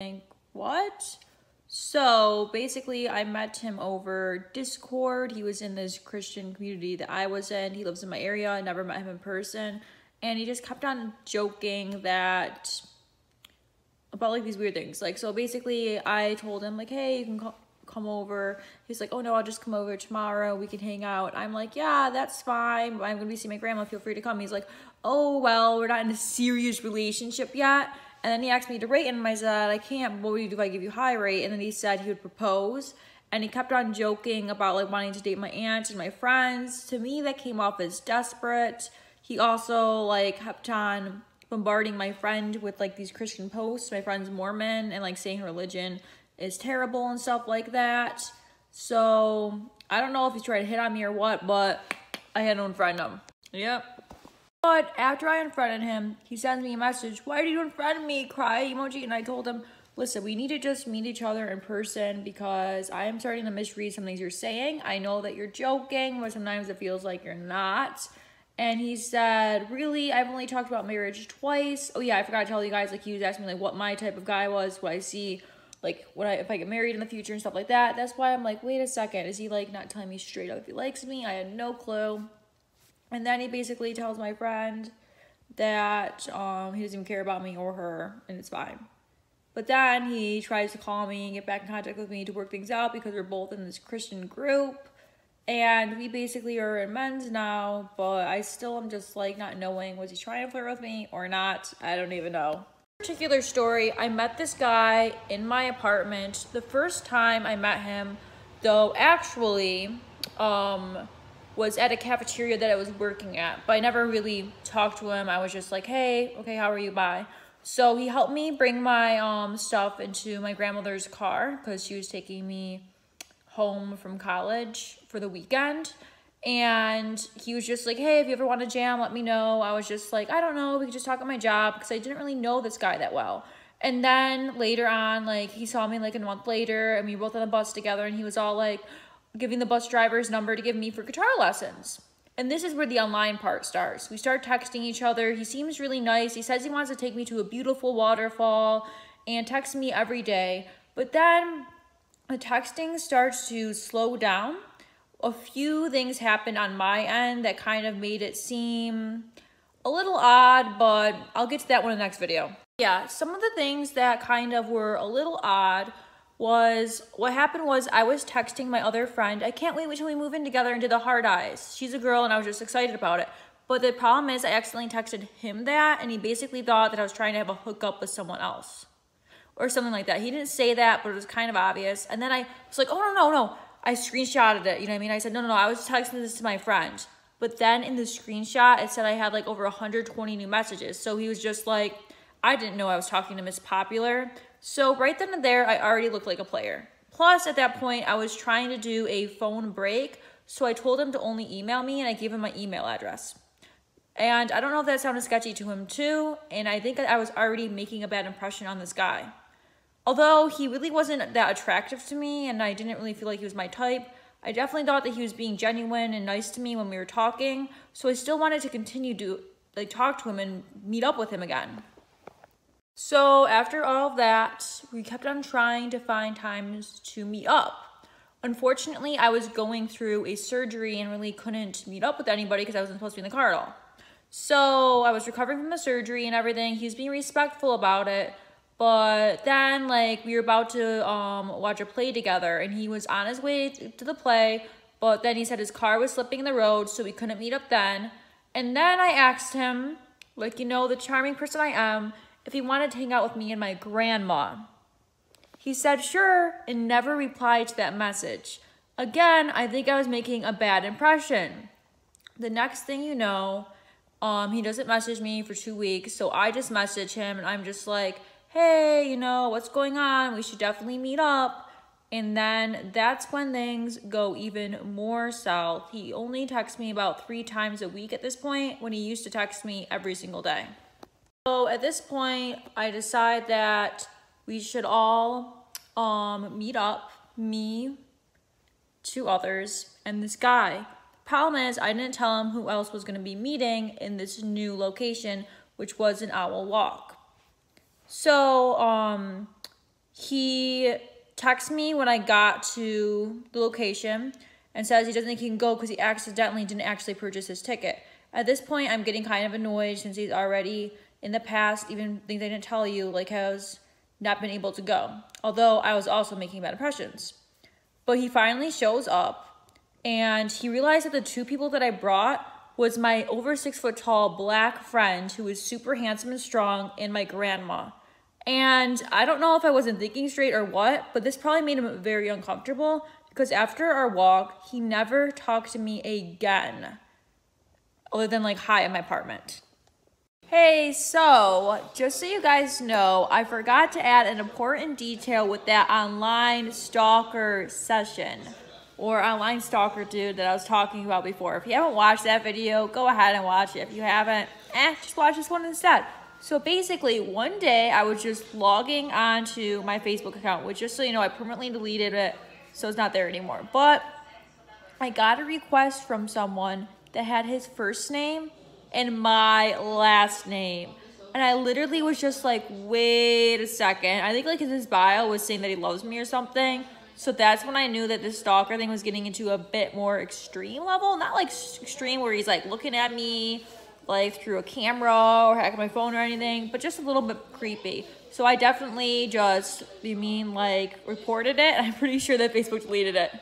think, what? So basically, I met him over Discord. He was in this Christian community that I was in. He lives in my area. I never met him in person. And he just kept on joking that about like these weird things. Like, so basically, I told him, like, hey, you can call come over. He's like, oh no, I'll just come over tomorrow. We can hang out. I'm like, yeah, that's fine. I'm going to be seeing my grandma. Feel free to come. He's like, oh, well, we're not in a serious relationship yet. And then he asked me to rate him. I said, I can't. What would you do if I give you high rate? And then he said he would propose. And he kept on joking about like wanting to date my aunt and my friends. To me, that came off as desperate. He also like kept on bombarding my friend with like these Christian posts. My friend's Mormon and like saying religion is terrible and stuff like that. So I don't know if he's trying to hit on me or what, but I had unfriend him. Yep. But after I unfriended him, he sends me a message. Why did you unfriend me? Cry emoji. And I told him, listen, we need to just meet each other in person because I am starting to misread some things you're saying. I know that you're joking, but sometimes it feels like you're not. And he said, really, I've only talked about marriage twice. Oh yeah, I forgot to tell you guys, like he was asking me like what my type of guy was, what I see like what I if I get married in the future and stuff like that. That's why I'm like, wait a second, is he like not telling me straight up if he likes me? I had no clue. And then he basically tells my friend that um he doesn't even care about me or her and it's fine. But then he tries to call me and get back in contact with me to work things out because we're both in this Christian group. And we basically are in men's now, but I still am just like not knowing was he trying to flirt with me or not? I don't even know particular story, I met this guy in my apartment. The first time I met him, though, actually, um, was at a cafeteria that I was working at, but I never really talked to him. I was just like, hey, okay, how are you? Bye. So he helped me bring my um, stuff into my grandmother's car because she was taking me home from college for the weekend. And he was just like, hey, if you ever want to jam, let me know. I was just like, I don't know. We could just talk about my job because I didn't really know this guy that well. And then later on, like, he saw me like a month later and we were both on the bus together and he was all like giving the bus driver's number to give me for guitar lessons. And this is where the online part starts. We start texting each other. He seems really nice. He says he wants to take me to a beautiful waterfall and texts me every day. But then the texting starts to slow down a few things happened on my end that kind of made it seem a little odd, but I'll get to that one in the next video. Yeah, some of the things that kind of were a little odd was what happened was I was texting my other friend. I can't wait until we move in together and do the hard eyes. She's a girl and I was just excited about it. But the problem is I accidentally texted him that and he basically thought that I was trying to have a hookup with someone else or something like that. He didn't say that, but it was kind of obvious. And then I was like, oh, no, no, no. I screenshotted it, you know what I mean? I said, no, no, no, I was texting this to my friend. But then in the screenshot, it said I had like over 120 new messages. So he was just like, I didn't know I was talking to Miss Popular. So right then and there, I already looked like a player. Plus, at that point, I was trying to do a phone break. So I told him to only email me and I gave him my email address. And I don't know if that sounded sketchy to him too. And I think I was already making a bad impression on this guy. Although he really wasn't that attractive to me and I didn't really feel like he was my type, I definitely thought that he was being genuine and nice to me when we were talking, so I still wanted to continue to like talk to him and meet up with him again. So after all that, we kept on trying to find times to meet up. Unfortunately, I was going through a surgery and really couldn't meet up with anybody because I wasn't supposed to be in the car at all. So I was recovering from the surgery and everything. He was being respectful about it, but then, like, we were about to um, watch a play together, and he was on his way to the play, but then he said his car was slipping in the road, so we couldn't meet up then. And then I asked him, like, you know, the charming person I am, if he wanted to hang out with me and my grandma. He said sure and never replied to that message. Again, I think I was making a bad impression. The next thing you know, um, he doesn't message me for two weeks, so I just message him and I'm just like, hey, you know, what's going on? We should definitely meet up. And then that's when things go even more south. He only texts me about three times a week at this point when he used to text me every single day. So at this point, I decide that we should all um, meet up, me, two others, and this guy. Problem is, I didn't tell him who else was going to be meeting in this new location, which was an Owl Walk. So, um, he texts me when I got to the location and says he doesn't think he can go because he accidentally didn't actually purchase his ticket. At this point, I'm getting kind of annoyed since he's already in the past, even things I didn't tell you, like has not been able to go. Although I was also making bad impressions. But he finally shows up and he realized that the two people that I brought was my over six foot tall black friend who was super handsome and strong and my grandma. And I don't know if I wasn't thinking straight or what, but this probably made him very uncomfortable because after our walk, he never talked to me again other than like hi in my apartment. Hey, so just so you guys know, I forgot to add an important detail with that online stalker session or online stalker dude that I was talking about before. If you haven't watched that video, go ahead and watch it. If you haven't, eh, just watch this one instead. So basically, one day I was just logging onto my Facebook account, which just so you know, I permanently deleted it, so it's not there anymore. But I got a request from someone that had his first name and my last name. And I literally was just like, wait a second. I think like his bio was saying that he loves me or something. So that's when I knew that this stalker thing was getting into a bit more extreme level. Not like extreme where he's like looking at me like through a camera or hacking my phone or anything, but just a little bit creepy. So I definitely just, you mean like reported it? I'm pretty sure that Facebook deleted it.